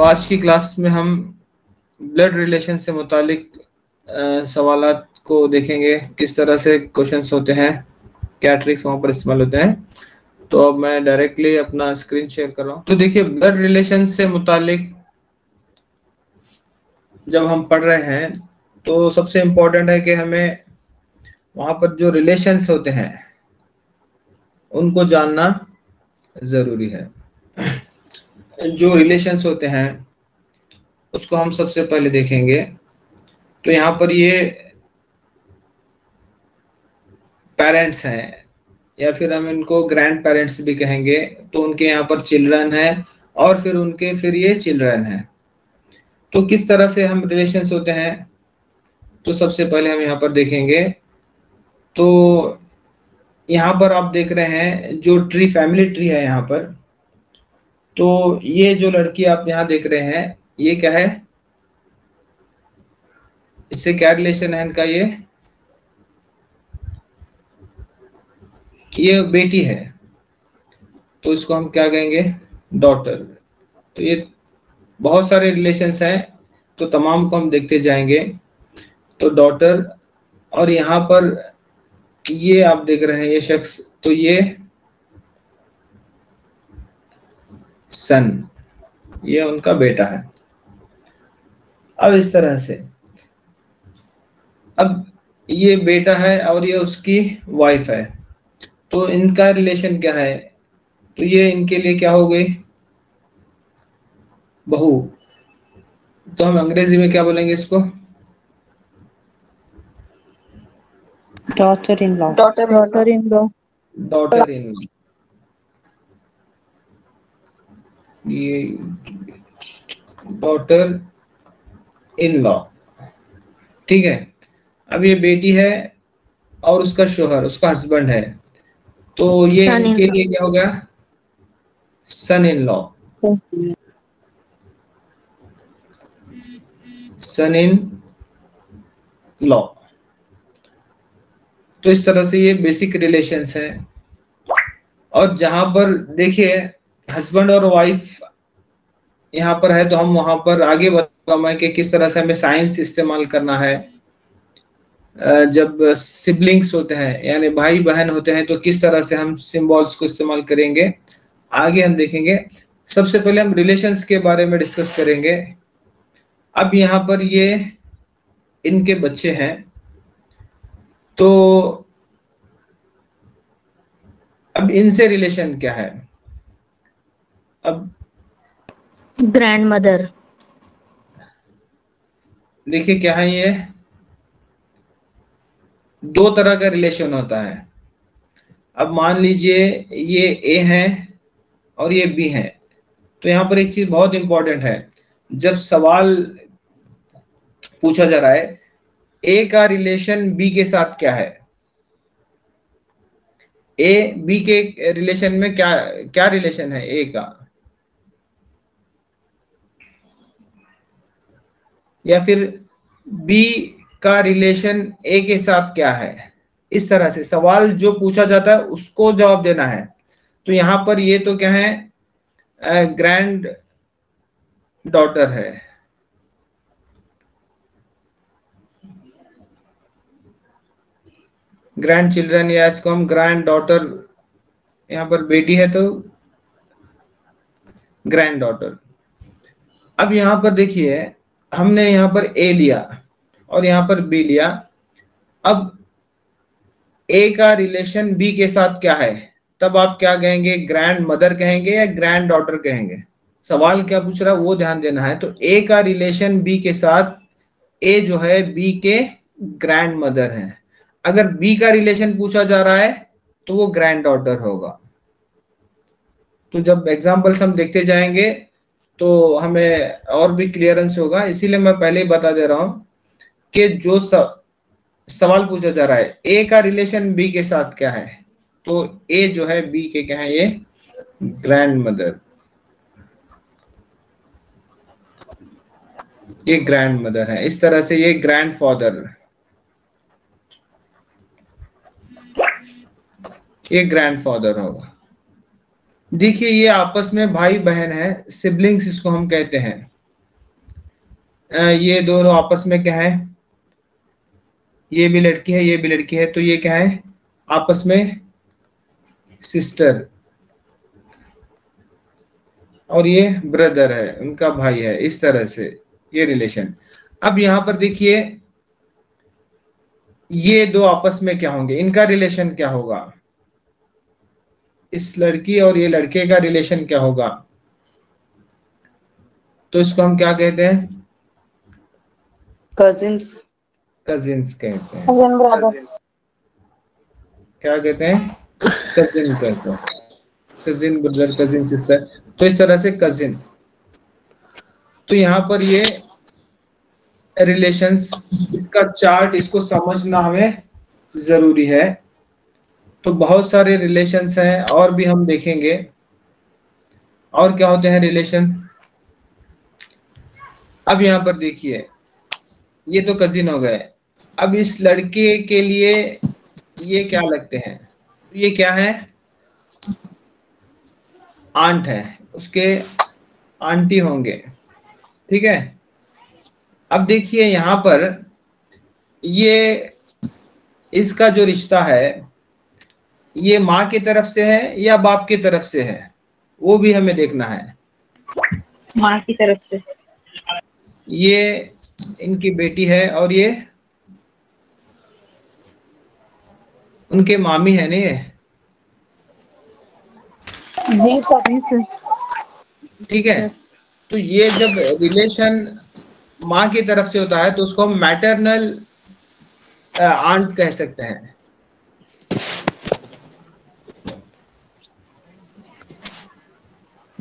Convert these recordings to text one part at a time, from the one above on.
तो आज की क्लास में हम ब्लड रिलेशन से मुतालिक सवाल को देखेंगे, किस तरह से क्वेश्चंस होते हैं, क्या ट्रिक्स वहाँ पर इस्तेमाल होते हैं। तो अब मैं डायरेक्टली अपना स्क्रीन शेयर कर रहा हूँ। तो देखिए ब्लड रिलेशन से मुतालिक जब हम पढ़ रहे हैं तो सबसे इम्पोर्टेंट है कि हमें वहाँ पर जो रिलेशंस होते हैं, उनको जानना ज़रूरी है। जो रिलेशंस होते हैं, उसको हम सबसे पहले देखेंगे। तो यहाँ पर ये पेरेंट्स हैं, या फिर हम इनको ग्रैंड पेरेंट्स भी कहेंगे तो उनके यहाँ पर चिल्ड्रन है, और फिर उनके फिर ये चिल्ड्रन है। तो किस तरह से हम रिलेशंस होते हैं तो सबसे पहले हम यहाँ पर देखेंगे। तो यहाँ पर आप देख रहे हैं, जो ट्री फैमिली ट्री है यहाँ पर तो ये जो लड़की आप यहाँ देख रहे हैं, ये क्या है? इससे क्या रिलेशन है इनका ये? ये बेटी है। तो इसको हम क्या कहेंगे? डॉटर तो ये बहुत सारे रिलेशंस हैं तो तमाम को हम देखते जाएँगे। तो डॉटर और यहाँ पर ये आप देख रहे हैं, ये शख्स तो ये सन ये उनका बेटा है। अब इस तरह से। अब ये बेटा है और ये उसकी वाइफ है। तो इनका रिलेशन क्या है? तो ये इनके लिए क्या हो गई? बहू। तो हम अंग्रेज़ी में क्या बोलेंगे इसको? Daughter in law daughter daughter in law daughter in ये डॉटर इन लॉ ठीक है? अब ये बेटी है और उसका शोहर उसका हस्बैंड है। तो ये. इनके लिए क्या हो गया सन in law son in law तो इस तरह से ये बेसिक रिलेशंस है। और जहाँ पर देखिए हस्बैंड और वाइफ यहाँ पर है तो हम वहाँ पर आगे बताऊँगा मैं कि किस तरह से हमें साइंस इस्तेमाल करना है। जब सिबलिंग्स होते हैं, यानी भाई बहन होते हैं तो किस तरह से हम सिंबल्स को इस्तेमाल करेंगे, आगे हम देखेंगे। सबसे पहले हम रिलेशंस के बारे में डिस्कस करेंगे। अब यहाँ पर ये इनके बच्चे हैं तो अब इनसे रिलेशन क्या है? अब ग्रैंड मदर देखिए क्या है ये? दो तरह का रिलेशन होता है। अब मान लीजिए ये ए है और ये बी है। तो यहाँ पर एक चीज़ बहुत इंपॉर्टेंट है। जब सवाल पूछा जा रहा है ए का रिलेशन बी के साथ क्या है? ए बी के रिलेशन में क्या क्या रिलेशन है ए का? या फिर बी का रिलेशन ए के साथ क्या है? इस तरह से सवाल जो पूछा जाता है, उसको जवाब देना है। तो यहाँ पर ये तो क्या है? ग्रैंड डॉटर है। ग्रैंड चिल्ड्रन या इसको हम ग्रैंड डॉटर यहाँ पर बेटी है तो ग्रैंड डॉटर अब यहाँ पर देखिए हमने यहाँ पर ए लिया और यहाँ पर बी लिया। अब ए का रिलेशन बी के साथ क्या है? तब आप क्या कहेंगे? ग्रैंड मदर कहेंगे या ग्रैंड डॉटर कहेंगे? सवाल क्या पूछ रहा है? वो ध्यान देना है। तो ए का रिलेशन बी के साथ ए जो है बी के ग्रैंड मदर है। अगर बी का रिलेशन पूछा जा रहा है तो वो ग्रैंड डॉटर होगा। तो जब एग्जाम्पल्स हम देखते जाएँगे तो हमें और भी क्लियरेंस होगा। इसीलिए मैं पहले ही बता दे रहा हूँ कि जो सब सवाल पूछा जा रहा है ए का रिलेशन बी के साथ क्या है? तो ए जो है बी के क्या है ये? ग्रैंड मदर ये ग्रैंड मदर है। इस तरह से ये ग्रैंड फादर ये ग्रैंड फादर होगा। देखिए, ये आपस में भाई बहन है सिबलिंग्स इसको हम कहते हैं। ये दोनों आपस में क्या है ये भी लड़की है, ये भी लड़की है तो ये क्या है आपस में सिस्टर और ये ब्रदर है, उनका भाई है, इस तरह से ये रिलेशन अब यहाँ पर देखिए, ये दो आपस में क्या होंगे? इनका रिलेशन क्या होगा? इस लड़की और ये लड़के का रिलेशन क्या होगा? तो इसको हम क्या कहते हैं? कजिन्स कजिन्स कहते हैं। कजिन ब्रदर क्या कहते हैं? कजिन कहते हैं। कजिन ब्रदर कजिन सिस्टर तो इस तरह से कजिन तो यहाँ पर ये रिलेशंस इसका चार्ट इसको समझना हमें ज़रूरी है। तो बहुत सारे रिलेशंस हैं, और भी हम देखेंगे। और क्या होते हैं रिलेशन अब यहाँ पर देखिए, ये तो कजिन हो गए। अब इस लड़के के लिए ये क्या लगते हैं? ये क्या है? आंट है। उसके आंटी होंगे। ठीक है? अब देखिए यहाँ पर ये, इसका जो रिश्ता है ये माँ की तरफ़ से है या बाप की तरफ़ से है? वो भी हमें देखना है। माँ की तरफ़ से। ये इनकी बेटी है और ये उनके मामी है ना ये? जी ठीक है। तो ये जब रिलेशन माँ की तरफ़ से होता है तो उसको हम मैटरनल आंट कह सकते हैं।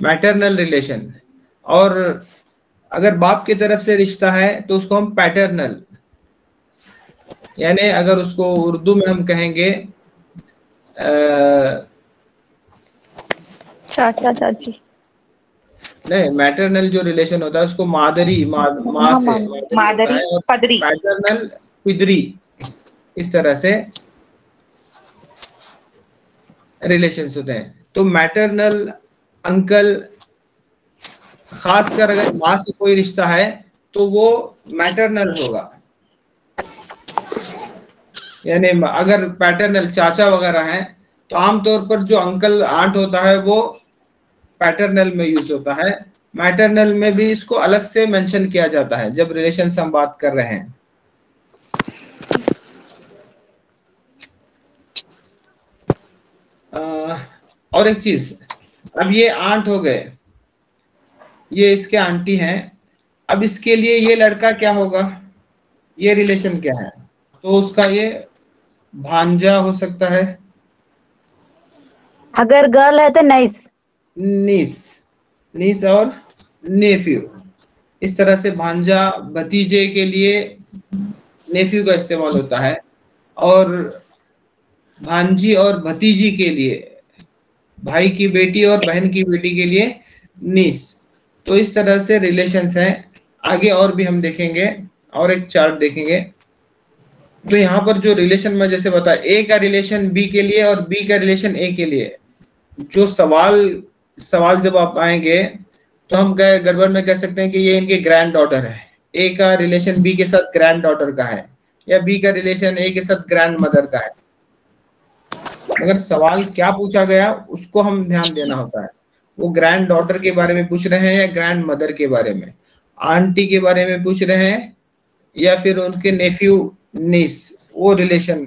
मैटरनल रिलेशन और अगर बाप की तरफ़ से रिश्ता है तो उसको हम पैटर्नल यानी अगर उसको उर्दू में हम कहेंगे चाचा चाची. नहीं मैटरनल जो रिलेशन होता है उसको मादरी माँ माँ से मादरी मादरी पदरी. पैटर्नल पिदरी इस तरह से रिलेशन होते हैं. तो मैटरनल अंकल, खासकर अगर माँ से कोई रिश्ता है तो वो मैटरनल होगा। यानी अगर पैटर्नल चाचा वगैरह हैं तो आमतौर पर जो अंकल आंट होता है, वो पैटर्नल में यूज़ होता है। मैटरनल में भी इसको अलग से मेंशन किया जाता है, जब रिलेशन से हम बात कर रहे हैं। और एक चीज़ अब ये आंट हो गए। ये इसके आंटी हैं। अब इसके लिए ये लड़का क्या होगा? ये रिलेशन क्या है? तो उसका ये भांजा हो सकता है। अगर गर्ल है तो नाइस नीस नीस और नेफ्यू इस तरह से भांजा भतीजे के लिए नेफ्यू का इस्तेमाल होता है और भांजी और भतीजी के लिए भाई की बेटी और बहन की बेटी के लिए नीस तो इस तरह से रिलेशंस हैं। आगे और भी हम देखेंगे, और एक चार्ट देखेंगे। तो यहाँ पर जो रिलेशन में जैसे बता ए का रिलेशन बी के लिए और बी का रिलेशन ए के लिए। जो सवाल सवाल जब आप आएँगे तो हम कह गड़बड़ में कह सकते हैं कि ये इनके ग्रैंड डॉटर है। ए का रिलेशन बी के साथ ग्रैंड डॉटर का है, या बी का रिलेशन ए के साथ ग्रैंड मदर का है। मगर सवाल क्या पूछा गया, उसको हम ध्यान देना होता है। वो ग्रैंड डॉटर के बारे में पूछ रहे हैं या ग्रैंड मदर के बारे में? आंटी के बारे में पूछ रहे हैं या फिर उनके नेफ्यू नीस वो रिलेशन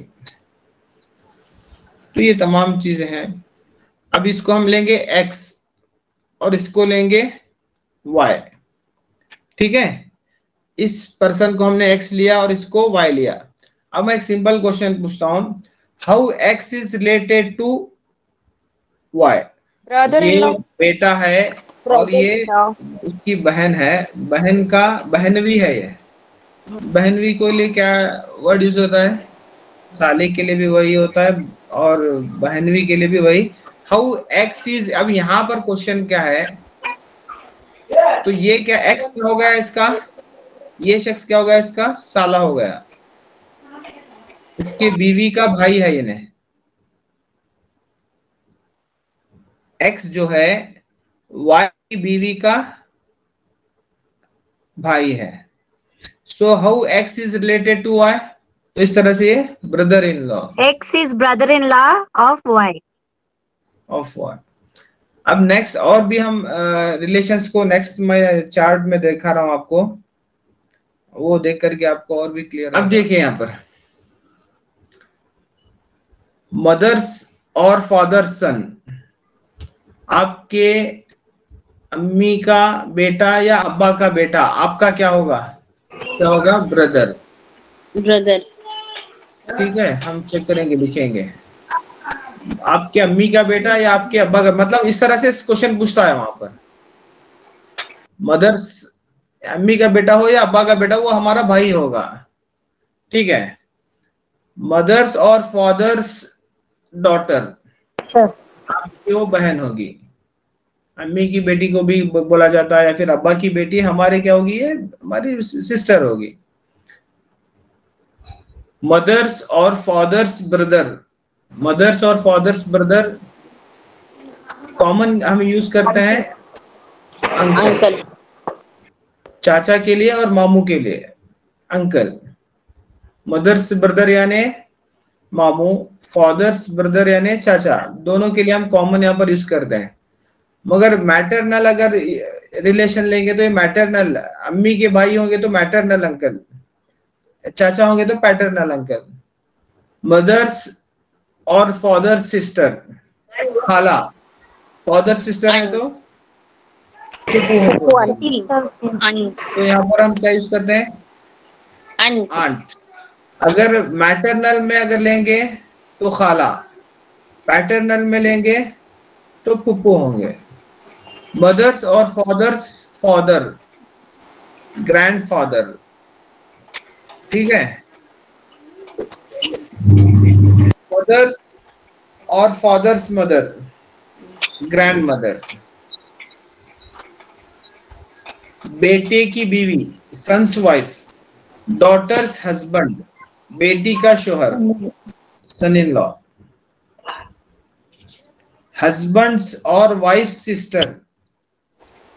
तो ये तमाम चीज़ें हैं। अब इसको हम लेंगे एक्स और इसको लेंगे वाई ठीक है? इस पर्सन को हमने एक्स लिया और इसको वाई लिया। अब मैं एक सिंपल क्वेश्चन पूछता हूँ। How X is related to Y brother ये बेटा है और ये उसकी बहन है। बहन का बहनवी है ये। बहनवी को लिए क्या वर्ड यूज़ होता है? साले के लिए भी वही होता है और बहनवी के लिए भी वही। हाउ एक्स इज़ अब यहाँ पर क्वेश्चन क्या है? तो ये क्या एक्स क्या हो गया इसका? ये शख्स क्या हो गया इसका? साला हो गया। इसके बीवी का भाई है ये एक्स जो है वाई की बीवी का भाई है। So how X is related to Y तो इस तरह से ये brother in law X is brother-in-law of Y. Of Y अब नेक्स्ट और भी हम रिलेशंस को नेक्स्ट मैं चार्ट में दिखा रहा हूँ आपको। वो देख करके आपको और भी क्लियर अब देखिए यहाँ पर। मदर्स और फादर सन। आपके अम्मी का बेटा या अब्बा का बेटा आपका क्या होगा? क्या होगा? ब्रदर। ब्रदर। ठीक है हम चेक करेंगे लिखेंगे। आपके अम्मी का बेटा या आपके अब्बा का? मतलब इस तरह से क्वेश्चन पूछता है वहाँ पर। मदर्स अम्मी का बेटा हो या अब्बा का बेटा वो हमारा भाई होगा। ठीक है। मदर्स और फादर्स डॉटर. आपकी वो बहन होगी? अम्मी की बेटी को भी बोला जाता है या फिर अब्बा की बेटी हमारे क्या होगी ये? हमारी सिस्टर होगी। मदर्स और फादर्स ब्रदर मदर्स और फादर्स ब्रदर कॉमन हम यूज़ करते हैं अंकल अंकल चाचा के लिए और मामू के लिए। अंकल मदर्स ब्रदर यानी मामू फादर्स ब्रदर यानी चाचा दोनों के लिए हम कॉमन यहाँ पर यूज़ करते हैं। मगर मैटरनल अगर रिलेशन लेंगे तो ये मैटरनल अम्मी के भाई होंगे तो मैटरनल अंकल चाचा होंगे तो पैटर्नल अंकल मदर्स और फादर सिस्टर खाला फादर सिस्टर है तो तो यहाँ पर हम क्या यूज़ करते हैं? आंट। अगर मैटरनल में अगर लेंगे तो खाला। पैटर्नल में लेंगे तो पुप्पू होंगे। मदर्स और फादर्स फादर ग्रैंडफादर ठीक है? मदर्स और फादर्स मदर ग्रैंड मदर बेटे की बीवी सन्स वाइफ डॉटर्स हस्बैंड बेटी का शोहर सन इन लॉ हस्बैंड्स और वाइफ सिस्टर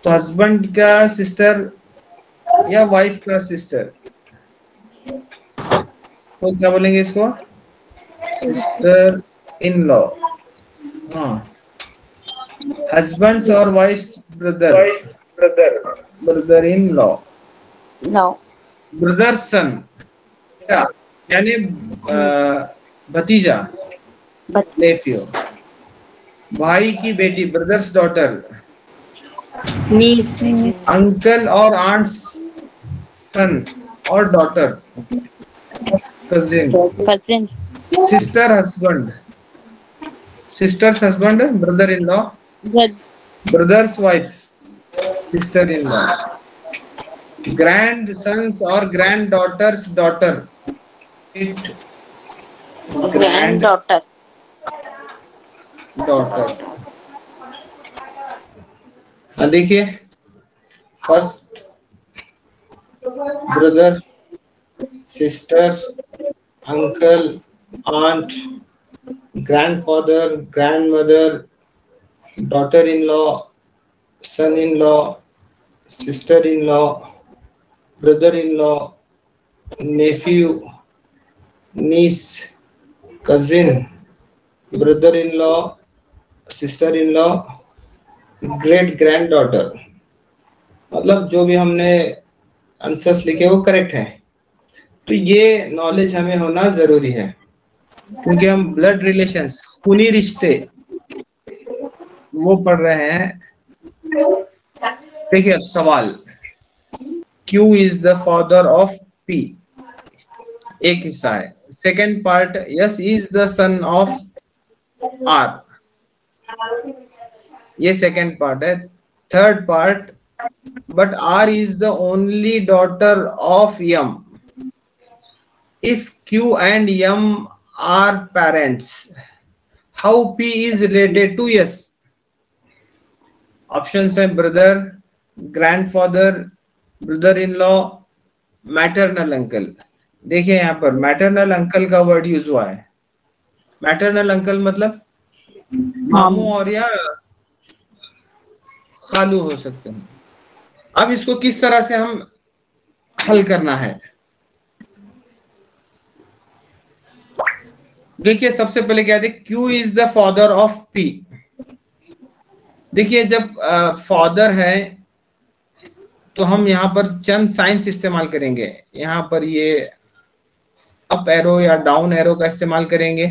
तो हस्बैंड का सिस्टर या वाइफ का सिस्टर तो क्या बोलेंगे इसको? सिस्टर इन लॉ हाँ। हस्बैंड्स और wife brother brother brother in law no brother son क्या? यानी भतीजा। नेफ्यू भाई की बेटी ब्रदर्स डॉटर नीस अंकल और आंट सन और daughter cousin cousin sister husband sister's husband brother in law brother's wife sister in law grand sons और grand daughters daughter grand daughter daughter हाँ देखिए। First brother sister uncle aunt grandfather grandmother daughter in law son in niece, cousin brother in law sister in law great grand daughter मतलब जो भी हमने answers लिखे वो correct है। तो ये नॉलेज हमें होना ज़रूरी है। क्योंकि हम ब्लड रिलेशंस खूनी रिश्ते, वो पढ़ रहे हैं। देखिए अब सवाल। Q is the father of P एक हिस्सा है। Second part S is the son of R ये सेकेंड पार्ट है third part but R is the only daughter of M if Q and M are parents how P is related to S option है brother grandfather brother in law maternal uncle देखिए यहाँ पर maternal uncle का word use हुआ है। Maternal uncle मतलब मामू और या खालू हो सकते हैं। अब इसको किस तरह से हम हल करना है? देखिए सबसे पहले क्या थे Q is the father of P देखिए जब फादर uh, है तो हम यहाँ पर चंद साइंस इस्तेमाल करेंगे। यहाँ पर ये अप एरो या डाउन एरो का इस्तेमाल करेंगे।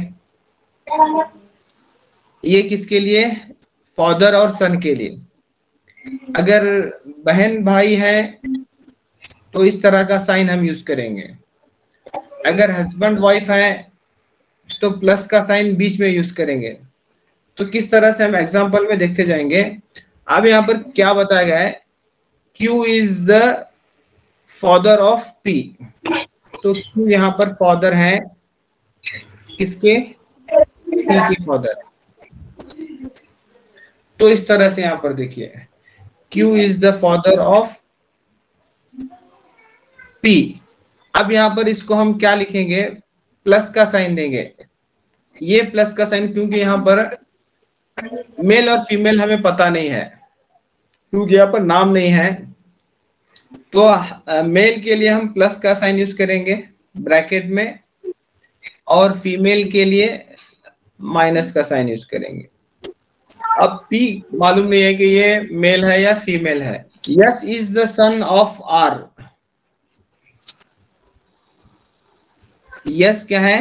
ये किसके लिए? फादर और सन के लिए। अगर बहन भाई है तो इस तरह का साइन हम यूज़ करेंगे। अगर हस्बैंड वाइफ है तो प्लस का साइन बीच में यूज़ करेंगे। तो किस तरह से हम एग्जांपल में देखते जाएँगे? अब यहाँ पर क्या बताया गया है? Q is the father of P तो Q यहाँ पर फादर है? किसके? के फादर तो इस तरह से यहाँ पर देखिए। Q is the father of P अब यहाँ पर इसको हम क्या लिखेंगे? प्लस का साइन देंगे। ये प्लस का साइन क्योंकि यहाँ पर मेल और फीमेल हमें पता नहीं है। क्योंकि यहाँ पर नाम नहीं है। तो मेल के लिए हम प्लस का साइन यूज़ करेंगे ब्रैकेट में, और फीमेल के लिए माइनस का साइन यूज़ करेंगे। अब पी मालूम नहीं है कि ये मेल है या फीमेल है। S is the son of R S क्या है?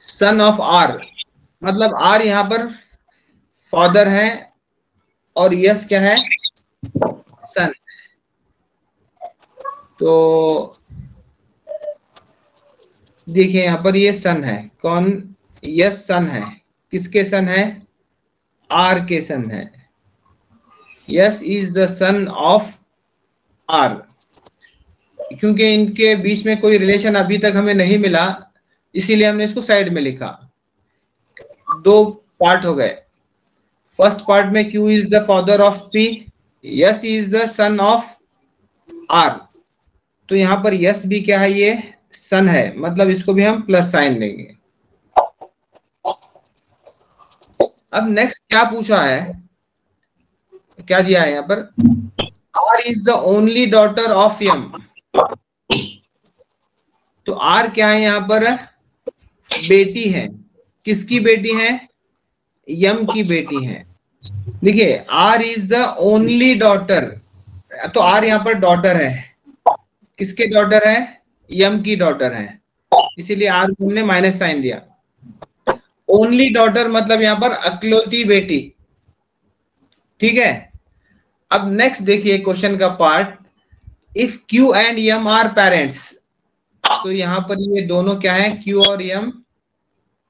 सन ऑफ़ आर मतलब आर यहाँ पर फादर है, और यस क्या है? सन तो देखिए यहाँ पर ये सन है। कौन? यस सन है। किसके सन है? आर के सन है। S is the son of R क्योंकि इनके बीच में कोई रिलेशन अभी तक हमें नहीं मिला, इसीलिए हमने इसको साइड में लिखा। दो पार्ट हो गए। फ़र्स्ट पार्ट में Q is the father of P S is the son of R. तो यहाँ पर यस भी क्या है ये? सन है। मतलब इसको भी हम प्लस साइन देंगे अब नेक्स्ट क्या पूछा है? क्या दिया है यहाँ पर? R is the only daughter of M तो आर क्या है यहाँ पर? बेटी है। किसकी बेटी है? यम की बेटी है। देखिए R is the only daughter तो आर यहाँ पर डॉटर है। किसके डॉटर है? यम की डॉटर है। इसीलिए आर को हमने माइनस साइन दिया। ओनली डॉटर मतलब यहाँ पर अकलौती बेटी। ठीक है? अब नेक्स्ट देखिए क्वेश्चन का part if Q and M are parents तो यहाँ पर ये दोनों क्या है? क्यू और यम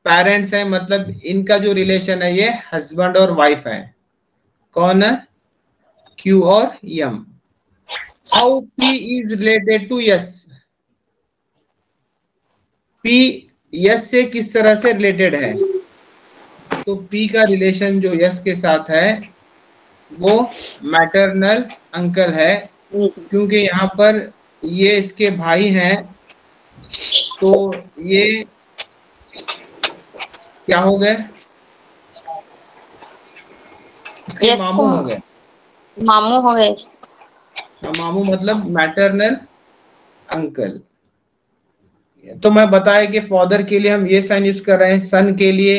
पेरेंट्स है मतलब इनका जो रिलेशन है, ये हस्बैंड और वाइफ है। कौन? है क्यू और M how P is related to S P S से किस तरह से रिलेटेड है? तो पी का रिलेशन जो यस के साथ है, वो मैटरनल अंकल है। क्योंकि यहाँ पर ये इसके भाई हैं तो ये क्या हो गए इसके Yes, मामू हो गए। मामू हो गए। हाँ, मामू मतलब मैटरनल अंकल तो मैं बताया कि फादर के लिए हम ये साइन यूज़ कर रहे हैं सन के लिए।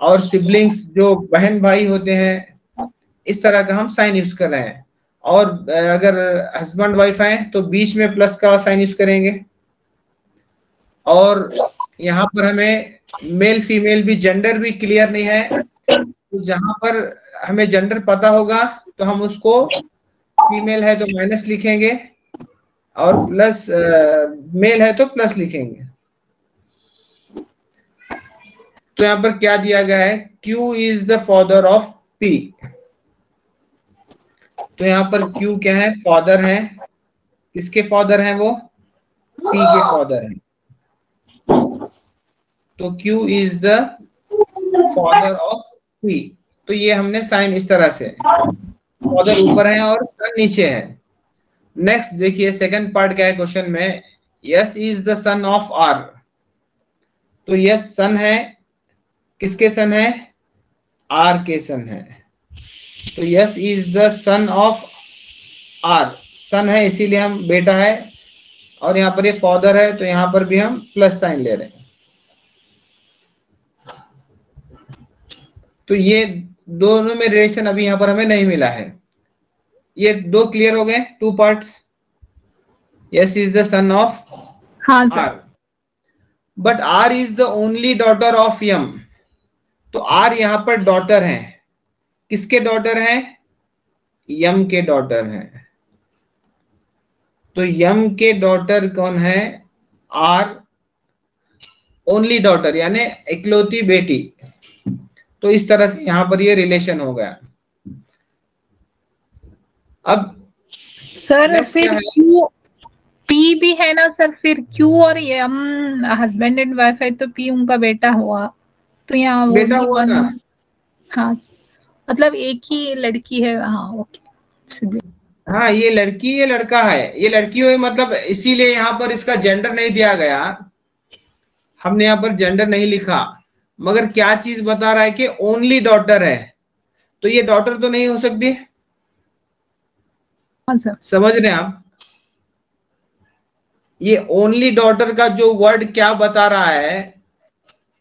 और सिबलिंग्स जो बहन भाई होते हैं इस तरह का हम साइन यूज़ कर रहे हैं। और अगर हस्बैंड वाइफ है तो बीच में प्लस का साइन यूज़ करेंगे। और यहाँ पर हमें मेल फीमेल भी जेंडर भी क्लियर नहीं है। तो जहाँ पर हमें जेंडर पता होगा तो हम उसको फीमेल है तो माइनस लिखेंगे और प्लस मेल है तो प्लस लिखेंगे। तो यहाँ पर क्या दिया गया है? Q is the father of P. तो यहाँ पर Q क्या है? फादर है। किसके फादर है वो? P के फादर हैं। तो Q is the father of P. तो ये हमने साइन इस तरह से। फादर ऊपर है और सन नीचे है। नेक्स्ट देखिए सेकंड पार्ट क्या है क्वेश्चन में? S is the son of R तो यस सन है। किसके सन है? आर के सन है। तो S is the son of R son है, इसीलिए हम बेटा है। और यहाँ पर ये फादर है तो यहाँ पर भी हम प्लस साइन ले रहे हैं। तो ये दोनों में रिलेशन अभी यहाँ पर हमें नहीं मिला है। ये दो क्लियर हो गए two parts S is the son of हाँ R but R is the only daughter of M तो आर यहाँ पर डॉटर है। किसके डॉटर है? यम के डॉटर हैं। तो यम के डॉटर कौन है? आर ओनली डॉटर यानी इकलौती बेटी। तो इस तरह से यहाँ पर ये रिलेशन हो गया। अब सर फिर क्यू पी भी है ना सर फिर क्यू और एम हस्बैंड एंड वाइफ है तो पी उनका बेटा हुआ। तो यहाँ बेटा हुआ ना हाँ मतलब एक ही लड़की है हाँ ओके हाँ ये लड़की ये लड़का है। ये लड़की हुई मतलब इसीलिए यहाँ पर इसका जेंडर नहीं दिया गया। हमने यहाँ पर जेंडर नहीं लिखा। मगर क्या चीज़ बता रहा है कि ओनली डॉटर है? तो ये डॉटर तो नहीं हो सकती? हाँ समझ रहे हैं आप? ये ओनली डॉटर का जो वर्ड क्या बता रहा है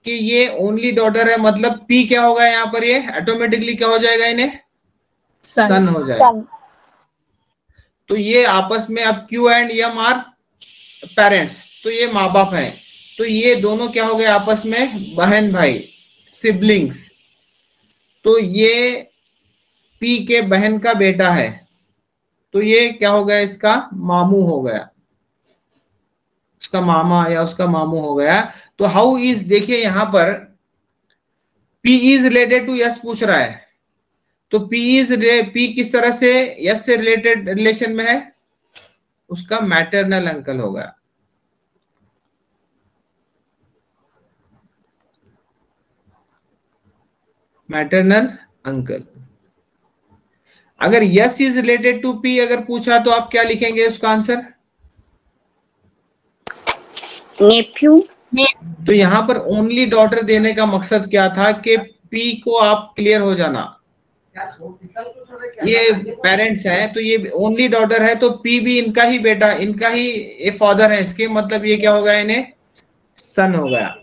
कि ये ओनली डॉटर है मतलब पी क्या होगा यहाँ पर ये? ऑटोमेटिकली क्या हो जाएगा इन्हें? सन सन हो जाएगा। तो ये आपस में अब Q and M are parents तो ये माँ बाप हैं। तो ये दोनों क्या हो गए आपस में? बहन भाई सिबलिंग्स तो ये पी के बहन का बेटा है। तो ये क्या हो गया? इसका मामू हो गया। उसका मामा या उसका मामू हो गया। तो हाउ इज़ देखिए यहाँ पर P is related to S पूछ रहा है। तो पी इज़ पी किस तरह से यस से रिलेटेड रिलेशन में है? उसका मैटरनल अंकल होगा मैटरनल अंकल अगर S is related to P अगर पूछा तो आप क्या लिखेंगे उसका आंसर नेफ्यू तो यहाँ पर ओनली डॉटर देने का मकसद क्या था कि पी को आप क्लियर हो जाना। ये पेरेंट्स हैं तो ये ओनली डॉटर है तो पी भी इनका ही बेटा इनका ही फादर है इसके मतलब ये क्या हो गया इन्हें? सन हो गया।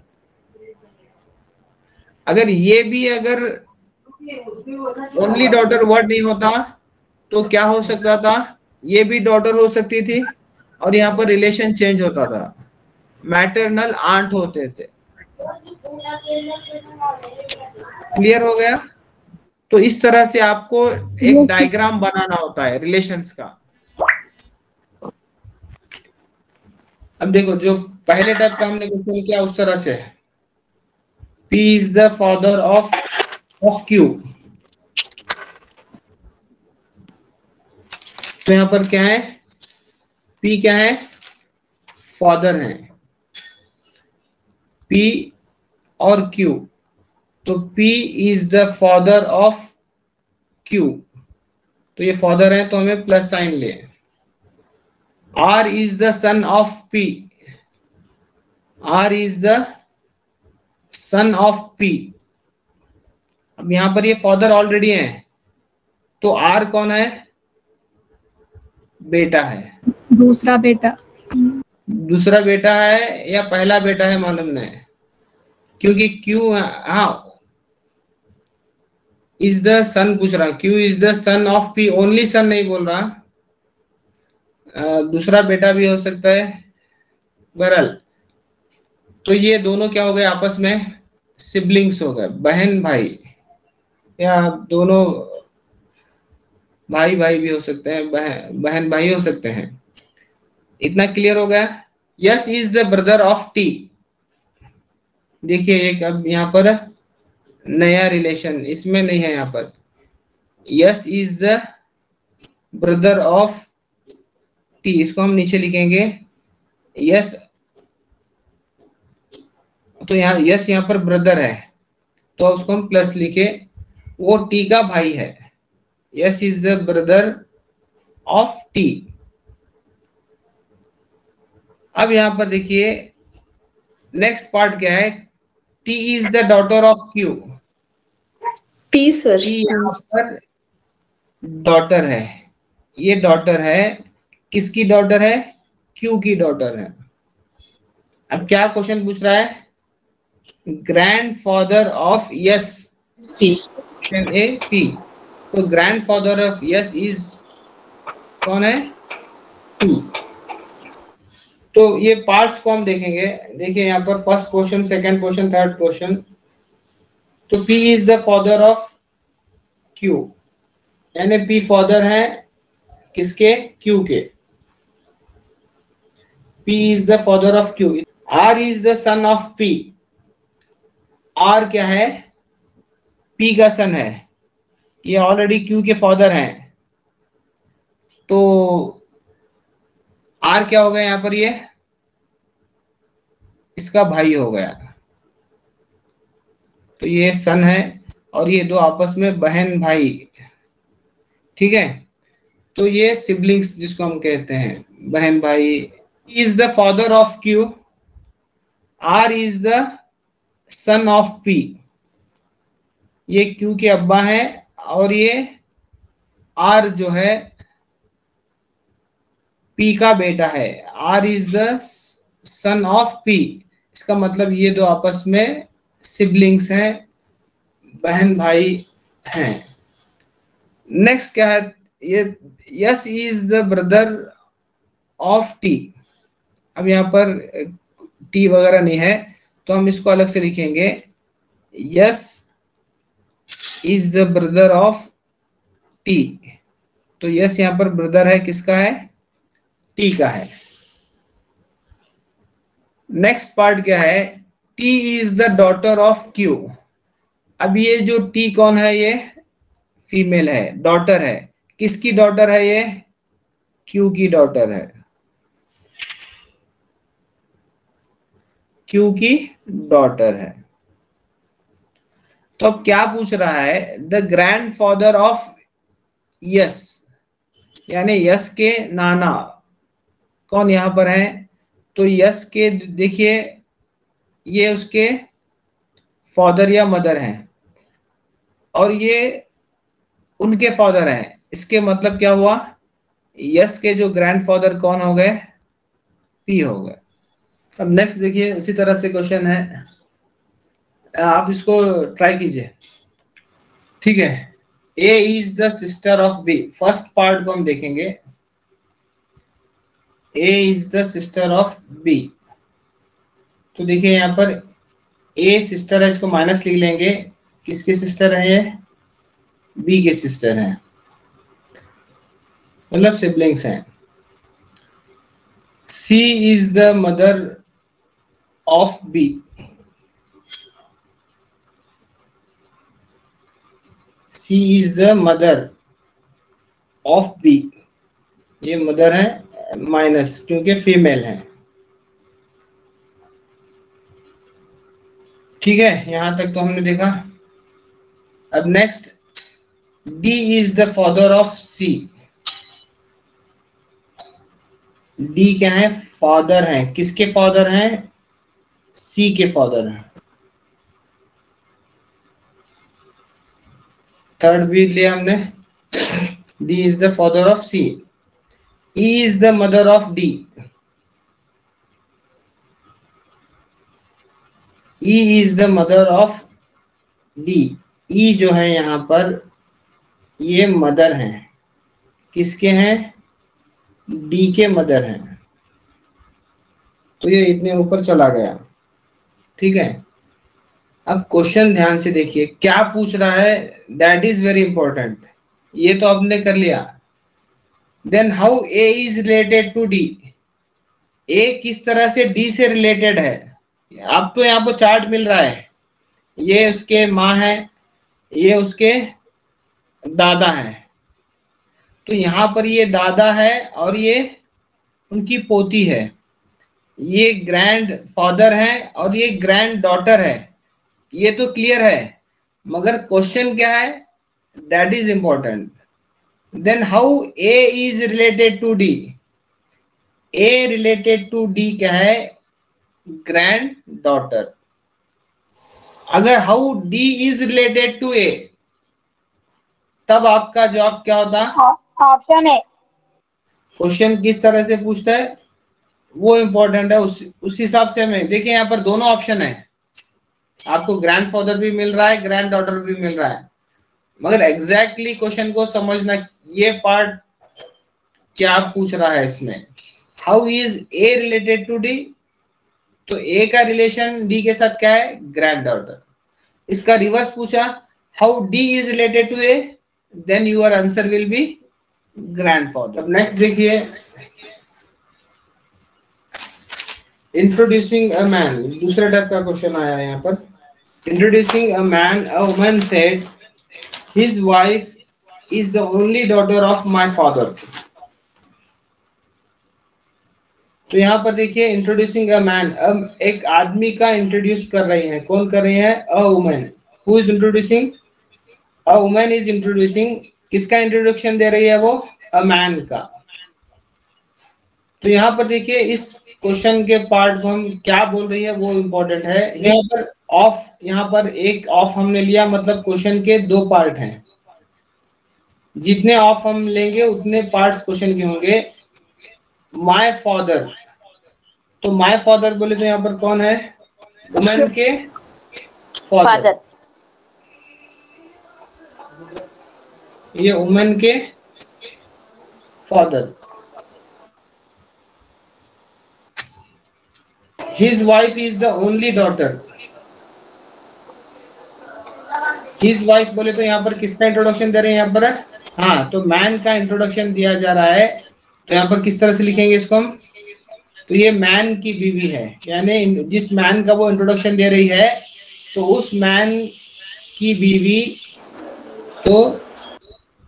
अगर ये भी अगर ओनली डॉटर वर्ड नहीं होता तो क्या हो सकता था? ये भी डॉटर हो सकती थी और यहाँ पर रिलेशन चेंज होता था। मैटरनल आंट होते थे। क्लियर हो गया? तो इस तरह से आपको एक डायग्राम बनाना होता है रिलेशंस का। अब देखो जो पहले टाइप का हमने क्वेश्चन किया उस तरह से P is the father of of Q. तो यहाँ पर क्या है? P क्या है? फादर है। P और Q. तो P is the father of Q. तो ये फादर है तो हमें प्लस साइन ले। R is the son of P. R is the son of P अब यहाँ पर ये फादर ऑलरेडी है। तो आर कौन है? बेटा है। दूसरा बेटा। दूसरा बेटा है या पहला बेटा है मालूम नहीं। क्योंकि क्यू हाँ। इज़ द सन पूछ रहा। Q is the son of P only son नहीं बोल रहा। दूसरा बेटा भी हो सकता है। बहरहाल। तो ये दोनों क्या हो गए आपस में? सिबलिंग्स हो गए। बहन, भाई। या दोनों भाई भाई भी हो सकते हैं, बहन बहन, भाई हो सकते हैं। इतना क्लियर हो गया? S is the brother of T देखिए, एक अब यहाँ पर नया रिलेशन इसमें नहीं है यहाँ पर। S is the brother of T इसको हम नीचे लिखेंगे। यस तो यहाँ यस यहाँ पर ब्रदर है। तो उसको हम प्लस लिखे वो टी का भाई है। S is the brother of T अब यहाँ पर देखिए नेक्स्ट पार्ट क्या है? T is the daughter of Q T sir T यहाँ पर डॉटर है। ये डॉटर है किसकी डॉटर है? क्यू की डॉटर है। अब क्या क्वेश्चन पूछ रहा है? Father of S P. A P तो grand father of S is कौन है? P. तो ये पार्ट्स को हम देखेंगे। देखिए यहाँ पर first question second question third question तो P is the father of Q. यानी P फादर है किसके? Q के। P is the father of Q. R is the son of P. R क्या है? पी का सन है। ये ऑलरेडी क्यू के फादर हैं। तो आर क्या हो गया यहाँ पर ये? इसका भाई हो गया। तो ये सन है और ये दो आपस में बहन भाई। ठीक है? तो ये सिबलिंग्स जिसको हम कहते हैं, बहन भाई is the father of Q R is the son of P ये क्यू के अब्बा है और ये आर जो है पी का बेटा है। R is the son of P इसका मतलब ये दो आपस में सिबलिंग्स हैं, बहन भाई हैं। नेक्स्ट क्या है? ये S is the brother of T अब यहाँ पर टी वगैरह नहीं है। तो हम इसको अलग से लिखेंगे। S is the brother of T तो यस यहाँ पर ब्रदर है किसका है? टी का है। नेक्स्ट पार्ट क्या है? T is the daughter of Q अब ये जो टी कौन है ये? फीमेल है डॉटर है। किसकी डॉटर है ये? क्यू की डॉटर है। क्यू की डॉटर है। तो अब क्या पूछ रहा है? The grand father of S यानी यस के नाना, कौन यहाँ पर है? तो यस के, देखिए, ये उसके फादर या मदर हैं। और ये उनके फादर हैं। इसके मतलब क्या हुआ? यस के जो ग्रैंडफादर कौन हो गए? पी हो गए। अब नेक्स्ट देखिए, इसी तरह से क्वेश्चन है। आप इसको ट्राई कीजिए। ठीक है? A is the sister of B first part को हम देखेंगे। A is the sister of B तो देखिए यहाँ पर ए सिस्टर है, इसको माइनस लिख लेंगे। किसके सिस्टर है ये? बी के सिस्टर है। मतलब सिबलिंग्स हैं। C is the mother of B C is the mother of B ये मदर है माइनस क्योंकि फीमेल है। ठीक है, यहाँ तक तो हमने देखा। अब next D is the father of C D क्या है? फादर है। किसके फादर हैं? सी के फादर हैं। थर्ड भी लिया हमने। D is the father of C E is the mother of D E is the mother of D E जो है यहाँ पर, ये मदर हैं। किसके हैं? डी के मदर हैं। तो ये इतने ऊपर चला गया। ठीक है? अब क्वेश्चन ध्यान से देखिए, क्या पूछ रहा है? दैट इज़ वेरी इंपॉर्टेंट ये तो आपने कर लिया। Then how A is related to D A किस तरह से डी से रिलेटेड है? आपको यहाँ पर चार्ट मिल रहा है। ये उसके माँ है, ये उसके दादा है। तो यहाँ पर ये दादा है और ये उनकी पोती है। ये ग्रैंड फादर है और ये ग्रैंड डॉटर है। ये तो क्लियर है। मगर क्वेश्चन क्या है? That is important then how A is related to D A related to D क्या है? ग्रैंड डॉटर अगर how D is related to A तब आपका जवाब क्या होता? ऑप्शन है क्वेश्चन किस तरह से पूछता है? वो इंपॉर्टेंट है, उस उस हिसाब से हमें, देखिए यहाँ पर दोनों ऑप्शन है। आपको ग्रैंडफादर भी मिल रहा है ग्रैंड डॉटर भी मिल रहा है। मगर एग्जैक्टली exactly क्वेश्चन को समझना, ये पार्ट क्या पूछ रहा है इसमें? How is A related to D तो ए का रिलेशन डी के साथ क्या है? ग्रैंड डॉटर इसका रिवर्स पूछा how D is related to A then your answer will be grand अब नेक्स्ट देखिए इंट्रोड्यूसिंग अ मैन दूसरे टाइप का क्वेश्चन आया यहाँ पर. Introducing a man a woman said his wife is the only daughter of my father तो यहाँ पर देखिए इंट्रोड्यूसिंग अ मैन अब एक आदमी का इंट्रोड्यूस कर रही है. कौन कर रही है? A woman who is introducing a woman is introducing किसका इंट्रोडक्शन दे रही है वो? अ मैन का. तो यहाँ पर देखिए, इस क्वेश्चन के पार्ट को हम क्या बोल रही है वो इम्पोर्टेंट है। यहाँ पर ऑफ़ यहाँ पर एक ऑफ़ हमने लिया मतलब क्वेश्चन के दो पार्ट हैं। जितने ऑफ़ हम लेंगे उतने पार्ट्स क्वेश्चन के होंगे। माय फादर तो माय फादर बोले तो यहाँ पर कौन है? वुमेन के फादर ये वुमेन के father his wife is the only daughter his wife बोले तो यहाँ पर किसका इंट्रोडक्शन दे रहे हैं यहाँ पर? हाँ तो मैन का इंट्रोडक्शन दिया जा रहा है। तो यहाँ पर किस तरह से लिखेंगे इसको हम? तो ये मैन की बीवी है। यानी जिस मैन का वो इंट्रोडक्शन दे रही है तो उस मैन की बीवी तो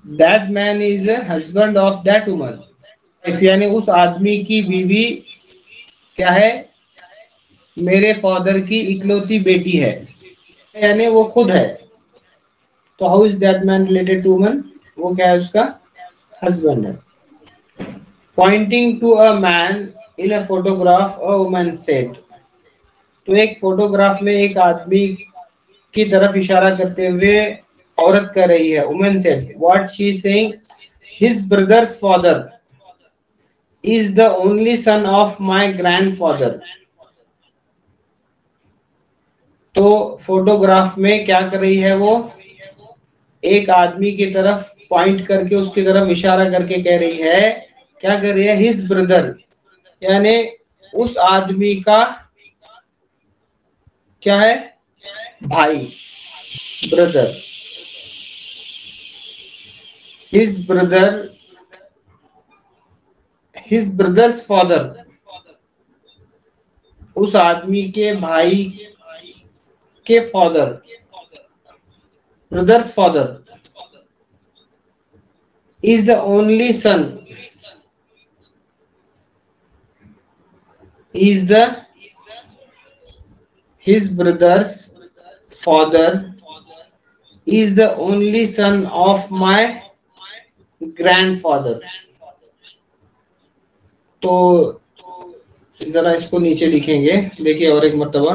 that man is husband of that woman यानी उस आदमी की बीवी क्या है? मेरे फादर की इकलौती बेटी है। यानी वो खुद है। तो how is that man related to woman वो क्या है उसका? हस्बैंड है। Pointing to a man in a photograph a woman said तो एक फोटोग्राफ में एक आदमी की तरफ़ इशारा करते हुए औरत कर रही है woman said what she saying his brother's father is the only son of my grandfather तो फोटोग्राफ में क्या कर रही है वो? एक आदमी की तरफ़ पॉइंट करके उसकी तरफ़ इशारा करके कह रही है, क्या कर रही है? हिज ब्रदर यानी उस आदमी का क्या है? भाई. Brother his brother his brother's father उस आदमी के भाई के father, brother's father, is the only son, is the, his brother's father, is the only son of my grandfather तो जरा इसको नीचे लिखेंगे। देखिए और एक मरतबा।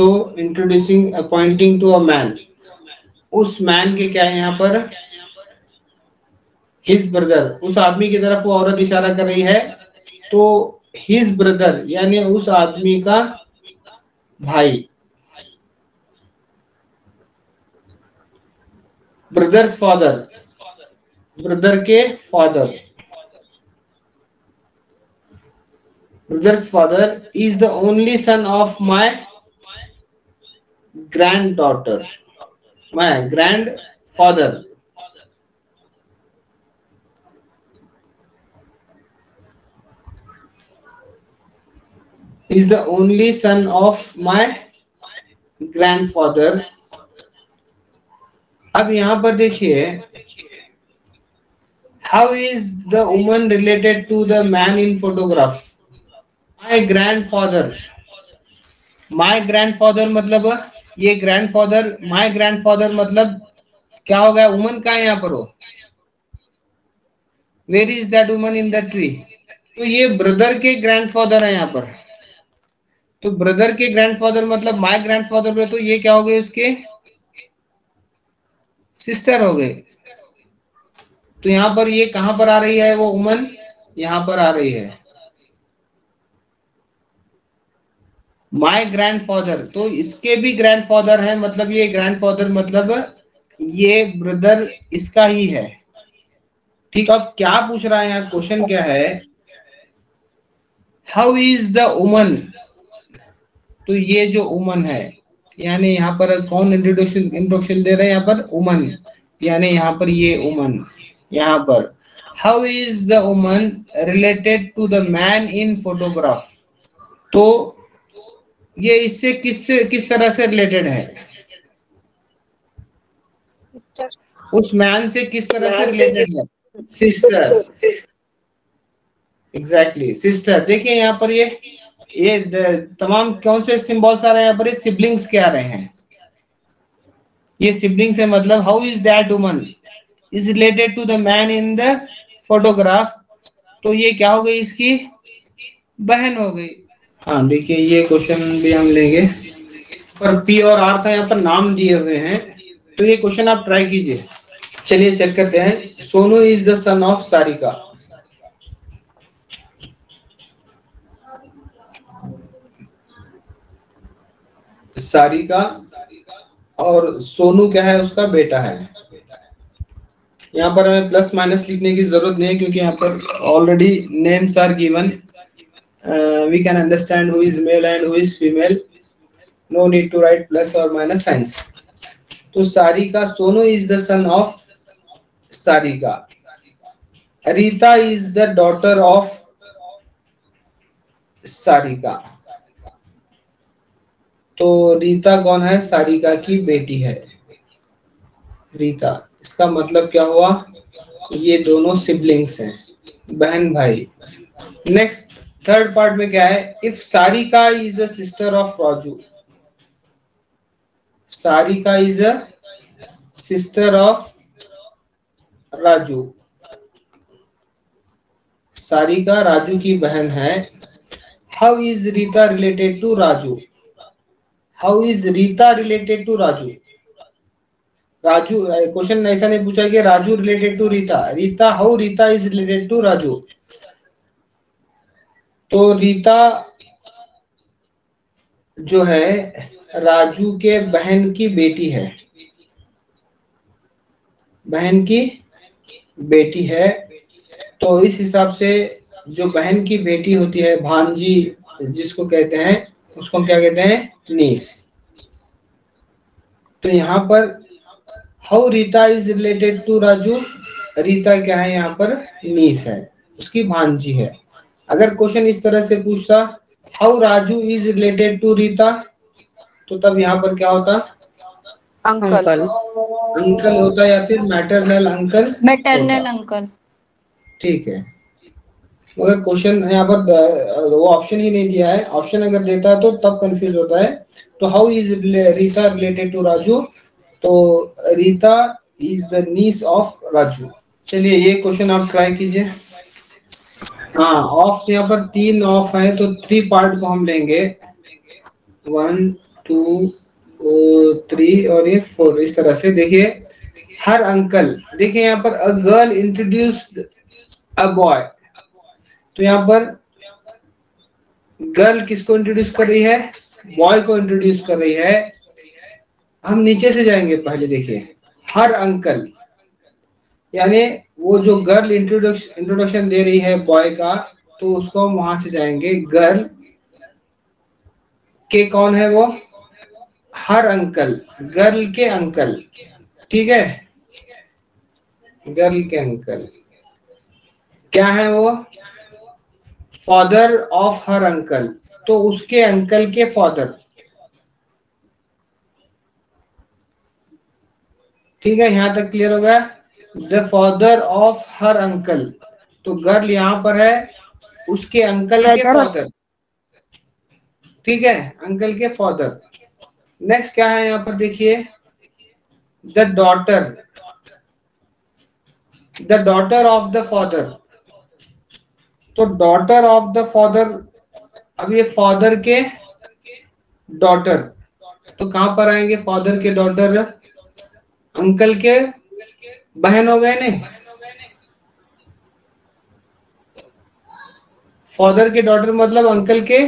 तो introducing appointing to a man उस मैन के क्या है यहाँ पर? हिज ब्रदर उस आदमी की तरफ़ वो औरत इशारा कर रही है तो हिज ब्रदर यानी उस आदमी का भाई। ब्रदर्स फादर ब्रदर के father brother's father is the only son of my granddaughter my grandfather is the only son of my grandfather अब यहां पर देखिए how is the woman related to the man in photograph my grandfather my grandfather मतलब ये grandfather my grandfather मतलब क्या हो गया? वुमन का है यहाँ पर हो? Where is that woman in the tree तो ये ब्रदर के ग्रैंडफादर है यहाँ पर। तो ब्रदर के ग्रैंडफादर मतलब माय ग्रैंडफादर में तो ये क्या हो गए उसके? सिस्टर हो गए। तो यहाँ पर ये कहाँ पर आ रही है वो उमन यहाँ पर आ रही है। माय ग्रैंडफादर तो इसके भी ग्रैंडफादर है मतलब ये ग्रैंडफादर मतलब ये ब्रदर इसका ही है। ठीक, अब क्या पूछ रहा है यहाँ क्वेश्चन क्या है? हाउ इज़ द उमन तो ये जो उमन है, यानी यहाँ पर कौन इंट्रोडक्शन इंट्रोडक्शन दे रहे हैं यहाँ पर? उमन यानी यहाँ पर ये उमन यहाँ पर how is the woman related to the man in photograph तो ये इससे किससे किस तरह से रिलेटेड है? Sister. उस मैन से किस तरह से रिलेटेड है? सिस्टर एग्जैक्टली सिस्टर देखिए यहाँ पर ये ये तमाम कौन से सिंबल्स आ रहे हैं? यहाँ पर ये सिबलिंग्स के आ रहे हैं। ये सिबलिंग्स है मतलब how is that woman is related to the man in the photograph तो ये क्या हो गई इसकी? बहन हो गई। हाँ देखिए, ये क्वेश्चन भी हम लेंगे। पर पी और आर का यहाँ पर नाम दिए हुए हैं। तो ये क्वेश्चन आप ट्राई कीजिए। चलिए चेक करते हैं। Sonu is the son of Sarika. Sarika और सोनू क्या है? उसका बेटा है। यहाँ पर हमें प्लस माइनस लिखने की ज़रूरत नहीं है, क्योंकि यहाँ पर already names are given we can understand who is male and who is female no need to write plus और माइनस साइंस तो Sarika, Sonu is the son of Sarika. Rita is the daughter of Sarika. तो रीता कौन है? सारिका की बेटी है। रीता, इसका मतलब क्या हुआ? ये दोनों सिबलिंग्स हैं। बहन भाई। नेक्स्ट थर्ड पार्ट में क्या है? If Sarika is a sister of Raju Sarika is a sister of Raju Sarika Raju की बहन है। How is Rita related to Raju how is Rita related to Raju Raju question ऐसा नहीं पूछा कि Raju related to Rita Rita how Rita is related to Raju तो रीता जो है, राजू के बहन की बेटी है। बहन की बेटी है। तो इस हिसाब से जो बहन की बेटी होती है भांजी जिसको कहते हैं, उसको क्या कहते हैं? नीस। तो यहाँ पर how Rita is related to Raju Rita क्या है? यहाँ पर नीस है। उसकी भांजी है। अगर क्वेश्चन इस तरह से पूछता how Raju is related to Rita तो तब यहाँ पर क्या होता? अंकल अंकल होता या फिर मैटरनल अंकल मैटरनल अंकल ठीक है। मगर क्वेश्चन यहाँ पर वो ऑप्शन ही नहीं दिया है। ऑप्शन अगर देता है तो तब कंफ्यूज होता है। तो how is Rita related to Raju तो Rita is the niece of Raju चलिए ये क्वेश्चन आप ट्राई कीजिए। हाँ ऑफ़ यहाँ पर तीन ऑफ़ है तो थ्री पार्ट को हम लेंगे। वन टू थ्री और ये फोर इस तरह से। देखिए, हर अंकल देखिए यहाँ पर a girl introduced a boy तो यहाँ पर गर्ल किसको इंट्रोड्यूस कर रही है? बॉय को इंट्रोड्यूस कर रही है। हम नीचे से जाएँगे पहले, देखिए। हर अंकल यानी वो जो गर्ल इंट्रोडक्शन इंट्रोडक्शन दे रही है बॉय का तो उसको हम वहाँ से जाएँगे। गर्ल के कौन है वो? Her uncle. गर्ल के अंकल। ठीक है? गर्ल के अंकल। क्या है वो? फादर ऑफ़ हर अंकल तो उसके अंकल के फादर ठीक है? यहाँ तक क्लियर हो गया? The father of her uncle तो गर्ल यहाँ पर है उसके अंकल के फादर ठीक है अंकल के फादर नेक्स्ट क्या है यहाँ पर देखिए? The daughter the daughter of the father तो डॉटर ऑफ़ द फादर अब ये फादर के डॉटर तो कहाँ पर आएँगे फादर के डॉटर अंकल के बहन हो गए ने फादर के डॉटर मतलब अंकल के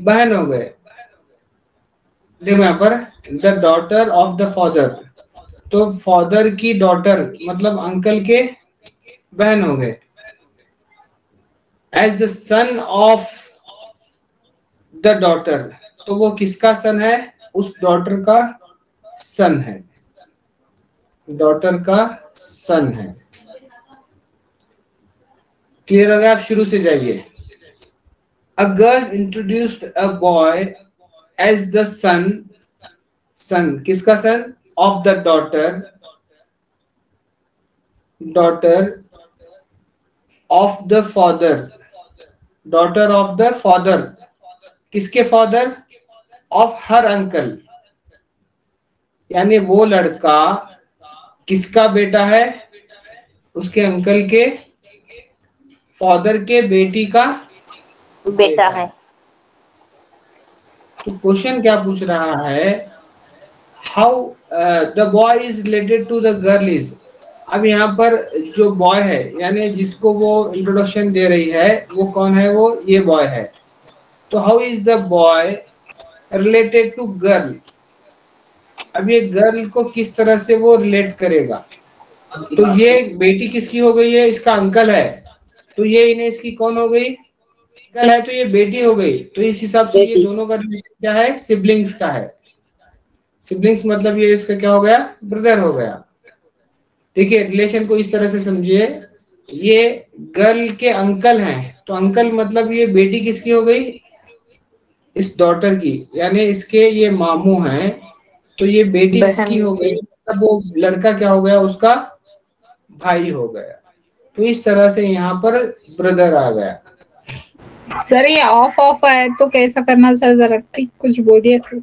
बहन हो गए। देखो यहाँ पर the daughter of the father तो फादर की डॉटर मतलब अंकल के बहन हो गए। As the son of the daughter तो वो किसका सन है? उस डॉटर का सन है। डॉटर का सन है। क्लियर हो गया? आप शुरू से जाइए। A girl introduced a boy as the son son किसका son of the daughter daughter of the father daughter of the father किसके फादर ऑफ़ हर अंकल यानी वो लड़का किसका बेटा है? उसके अंकल के? फादर के? बेटी का? बेटा है। तो क्वेश्चन क्या पूछ रहा है? How the boy is related to the girl is अब यहाँ पर जो बॉय है यानी जिसको वो इंट्रोडक्शन दे रही है वो कौन है वो? ये बॉय है। तो how is the boy related to girl अब ये गर्ल को किस तरह से वो रिलेट करेगा? तो ये बेटी किसकी हो गई है? इसका अंकल है। तो ये इन्हें इसकी कौन हो गई? अंकल है तो ये बेटी हो गई। तो इस हिसाब से ये दोनों का रिलेशन क्या है? सिबलिंग्स का है। सिबलिंग्स मतलब ये इसका क्या हो गया? ब्रदर हो गया। देखिए रिलेशन को इस तरह से समझिए। ये गर्ल के अंकल हैं। तो अंकल मतलब ये बेटी किसकी हो गई? इस डॉटर की। यानी इसके ये मामू हैं। तो ये बेटी किसकी हो गई? मतलब वो लड़का क्या हो गया? उसका भाई हो गया। तो इस तरह से यहाँ पर ब्रदर आ गया। सर ये ऑफ़ ऑफ़ है तो कैसा करना सर जरा कुछ बोलिए सर।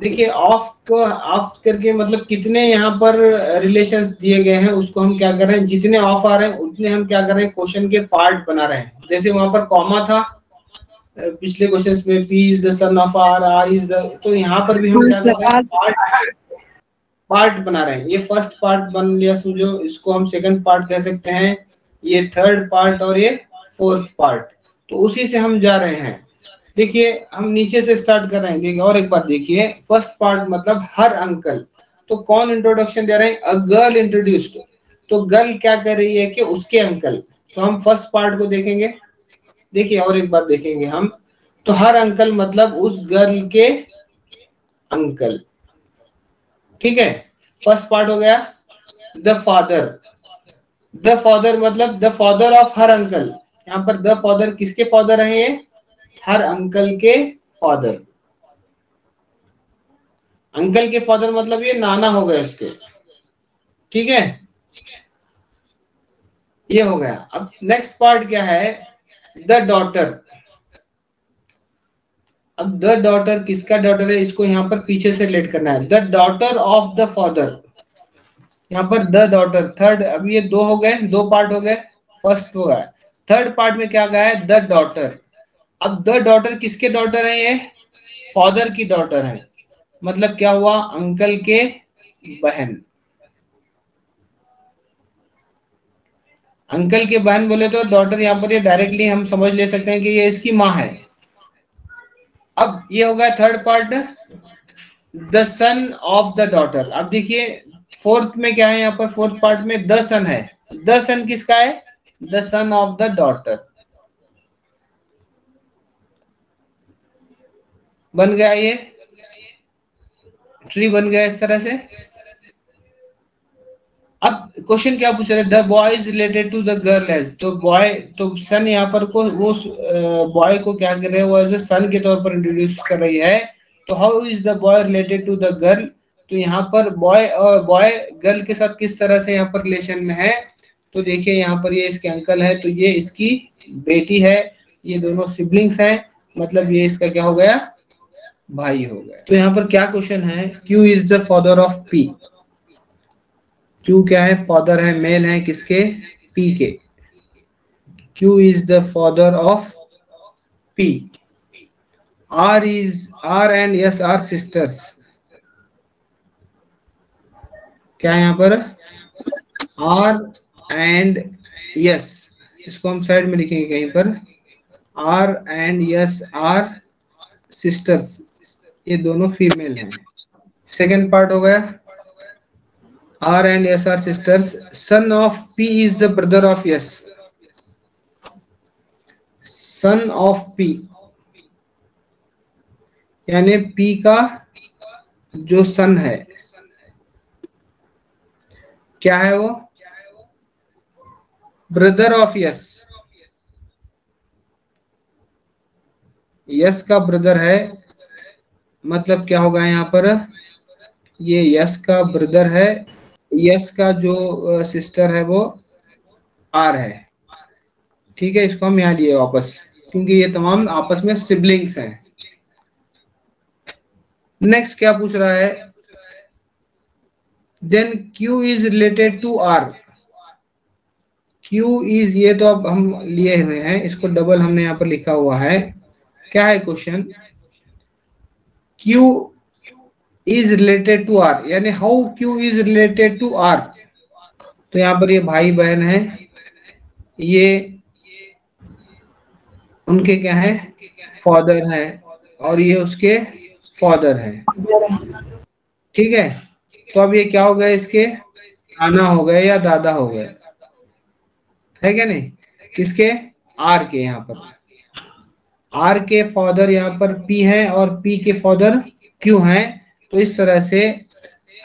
देखिए ऑफ़ को ऑफ़ करके मतलब कितने यहाँ पर रिलेशन दिए गए हैं उसको हम क्या कर रहे हैं? जितने ऑफ़ आ रहे हैं उतने हम क्या कर रहे हैं? क्वेश्चन के पार्ट बना रहे हैं। जैसे वहाँ पर कॉमा था पिछले क्वेश्चंस में P is the son of R R is the तो यहाँ पर भी हम पार्ट पार्ट बना रहे हैं। ये फ़र्स्ट पार्ट बन लिया समझो इसको हम सेकंड पार्ट कह सकते हैं। ये थर्ड पार्ट और ये फोर्थ पार्ट तो उसी से हम जा रहे हैं। देखिए हम नीचे से स्टार्ट कर रहे हैं। देखिए और एक बार देखिए। फ़र्स्ट पार्ट मतलब हर अंकल तो कौन इंट्रोडक्शन दे रहे हैं? अ गर्ल इंट्रोड्यूस्ड तो गर्ल क्या कर रही है कि उसके अंकल तो हम फ़र्स्ट पार्ट को देखेंगे। देखिए, और एक बार देखेंगे हम। तो हर अंकल मतलब उस गर्ल के अंकल। ठीक है? फ़र्स्ट पार्ट हो गया। द फादर द फादर मतलब the father of her uncle. यहाँ पर द फादर किसके फादर है? ये हर अंकल के फादर अंकल के फादर मतलब ये नाना हो गए उसके। ठीक है? ये हो गया। अब नेक्स्ट पार्ट क्या है? द डॉटर अब द डॉटर किसका डॉटर है? इसको यहाँ पर पीछे से रिलेट करना है। The daughter of the father यहाँ पर द डॉटर थर्ड अब ये दो हो गए, दो पार्ट हो गए फ़र्स्ट हो गया। थर्ड पार्ट में क्या गया है? द डॉटर अब द डॉटर किसके डॉटर है ये? फादर की डॉटर है। मतलब क्या हुआ? अंकल के बहन। अंकल के बहन बोले तो डॉटर यहाँ पर ये डायरेक्टली हम समझ ले सकते हैं कि ये इसकी माँ है। अब ये हो गया third part the son of the daughter अब देखिए फोर्थ में क्या है यहाँ पर? फोर्थ पार्ट में द सन है। द सन किसका है? The son of the daughter बन गया ये। ट्री बन गया इस तरह से। अब क्वेश्चन क्या पूछ रहे the boy is related to the girl as तो बॉय तो सन यहाँ पर को, वो बॉय को क्या कर रहे हैं? वो एज ए सन के तौर पर इंट्रोड्यूस कर रही है। तो how is the boy related to the girl तो यहाँ पर बॉय और बॉय गर्ल के साथ किस तरह से यहाँ पर रिलेशन में है? तो देखिए यहाँ पर ये इसके अंकल है तो ये इसकी बेटी है। ये दोनों सिबलिंग्स हैं मतलब ये इसका क्या हो गया? भाई हो गया। तो यहाँ पर क्या क्वेश्चन है? Q is the father of P Q क्या है? फादर है मेल है, किसके? पी के। Q is the father of P R is R and S are sisters क्या है यहाँ पर? आर एंड यस इसको हम साइड में लिखेंगे कहीं पर। R and S are sisters ये दोनों फीमेल हैं। सेकेंड पार्ट हो गया। R and S are sisters son of P is the brother of S son of P यानी पी का जो सन है। क्या है वो? ब्रदर ऑफ़ यस यस का ब्रदर है मतलब क्या होगा यहाँ पर? ये यस का ब्रदर है यस का जो सिस्टर है वो आर है। ठीक है, इसको हम यहाँ लिए वापस, क्योंकि ये तमाम आपस में सिबलिंग्स हैं। नेक्स्ट क्या पूछ रहा है? Then Q is related to R Q is ये तो अब हम लिए हुए हैं, इसको डबल हमने यहाँ पर लिखा हुआ है। क्या है question Q is related to R यानी how Q is related to R तो यहाँ पर ये भाई बहन है, ये उनके क्या है? फादर है और ये उसके फादर है। ठीक है? तो अब ये क्या हो गया इसके? नाना हो गए या दादा हो गए? है क्या नहीं? किसके? आर के यहाँ पर। आर के फादर यहाँ पर पी है और पी के फादर क्यू हैं। तो इस तरह से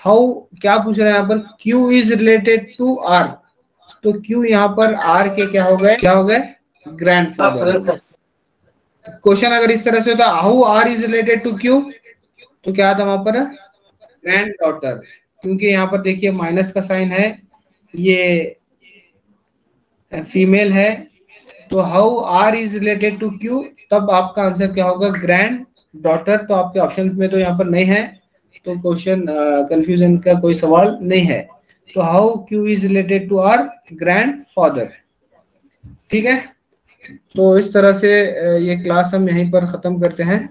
हाउ क्या पूछ रहे हैं यहाँ पर? Q is related to R तो क्यू यहाँ पर आर के क्या हो गए? क्या हो गए? ग्रैंडफादर क्वेश्चन अगर इस तरह से होता how R is related to Q तो क्या था वहाँ पर? ग्रैंड डॉटर क्योंकि यहाँ पर देखिए माइनस का साइन है, ये फीमेल है तो how R is related to Q तब आपका आंसर क्या होगा? ग्रैंड डॉटर तो आपके ऑप्शन में तो यहाँ पर नहीं है। तो क्वेश्चन कंफ्यूजन का कोई सवाल नहीं है। तो how Q is related to R grandfather ठीक है? तो इस तरह से ये क्लास हम यहीं पर ख़त्म करते हैं।